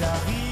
j'arrive.